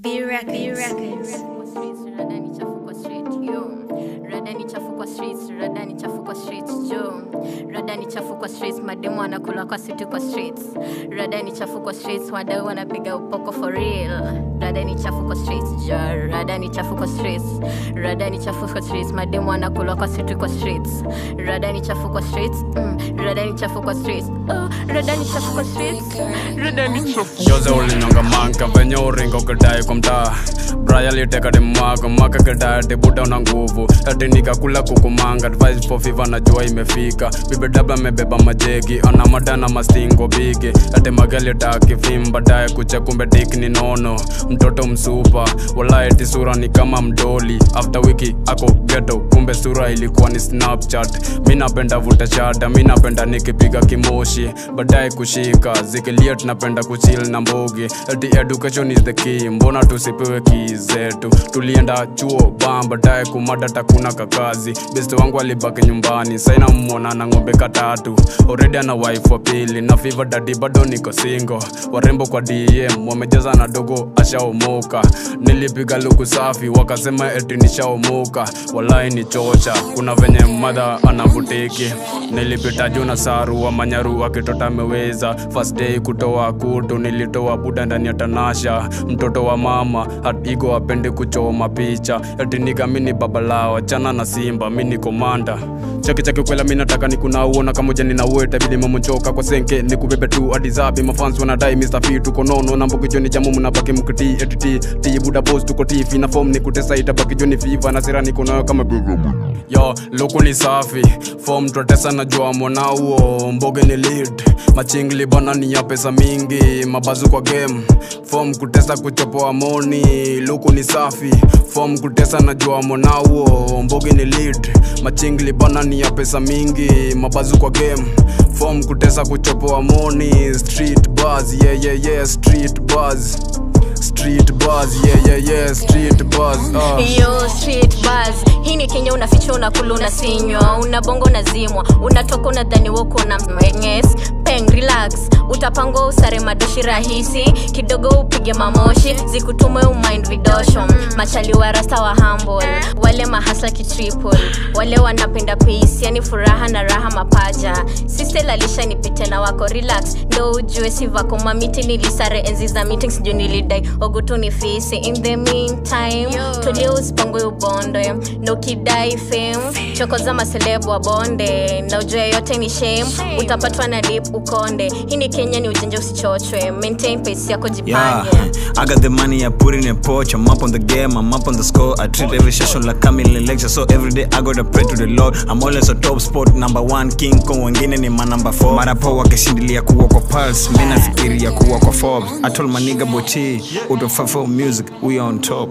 B Records. B Records. Radani chafu kwa street yo. Radani chafu kwa streets Radani chafu kwa streets jo Radani chafu kwa streets mademu wanakula kwa city kwa streets. Radani chafu kwa streets wadau wanapiga upoko for real Radani chafu kwa streets. Ja Radani chafu kwa streets. Radani chafu kwa streets mademu kwa street kwa streets. Streets. Mm. Streets. Oh. Streets. Jose ulinyonga manka venye uringo kidai kwa mtaa. Braya liteka demwako maka kidai tibuta una nguvu. Ati nikakula kukumanga advice for fever najua imefika. Bibi dabla amebeba majegi ana madana mastingo bigi. Ati magali taki fim baadaye kucha kumbe dik ni nono mtoto msupa. Wala eti sura ni kama mdoli. After wiki ako ghetto kumbe sura ilikuwa ni snapchat. Mi napenda vuta chada mi napenda nikipiga kimoshi. Baadaye kushika zikilia tunapenda kuchil na mbogi. Ati education is the key mbona tusipewe kii zetu tulienda chuo bam baadaye kumada takuna kakazi. Best wangu alibaki nyumbani saina mmona na ng'ombe katatu. Already ana wife wa pili na fiva dadi bado niko singo warembo kwa dm wamejaza na dogo ashaomoka nilipiga luku safi wakasema eti nishaomoka walai ni chocha kuna venye madha anavutiki nilipita juu na saru wa manyaru akitota ameweza first day kutoa kutu nilitoa buda ndani ya tanasha. Mtoto wa mama hatigo apende kuchoma picha. Eti niga mini babalao chana na simba mini komanda. Chaki chaki kwela mi nataka nikunauona kamoja ninaueta vile mamonchoka kwa senke ni kubebe tu adizabi mafans wanadai Mr. tukonono tuko nono. Na mbokijoni jamu mnabaki mkiti etiti ti buda boss tuko tifi. Na form ni kutesa joni fiva na sira nikonayo kama yo luku ni safi. Form twatesa najua mwanauo mboge ni lead. Machingli bana ni ya pesa mingi mabazu kwa game. Fom kutesa kuchopoa moni luku ni safi. Fom kutesa najua mwanauo mboge ni lead. Machingli bana ni ya pesa mingi mabazu kwa game. Fom kutesa kuchopoa moni street buzz yeah yeah yeah street buzz street buzz yeah yeah yeah street buzz uh. Yo street buzz hii ni Kenya unaficha unakula unasinywa unabonga unazimwa unatoka unadhani woko na mwenges peng relax utapangwa usare madoshi rahisi kidogo upige mamoshi zikutume umind vidosho. Machali wa rasta wa humble wale mahasla kitriple wale wanapenda pace yani furaha na raha mapaja. Sistel alisha nipite na wako relax ndo ujue sivako mamiti nilisare enzi za meetings juu nilidai ogutu ni fisi in the meantime. Tulie usipangwe ubonde na ukidai fame. Choko za maselebu wa bonde na ujue yote ni shame. Utapatwa na lip ukonde. Hii ni kenya ni ujanja usichochwe. Maintain pace yako Yeah, jipange. I got the money, I put in a. I'm up on the game, I'm up on the score. I treat every session like coming in lecture. So every day I gotta pray to the Lord. I'm always a top spot, number one king. Kong, wengine ni ma number four. Marapo wakishindilia kuwa kwa pulse, mimi nafikiria kuwa kwa Forbes. I told my nigga Boti, uto for music, we on top.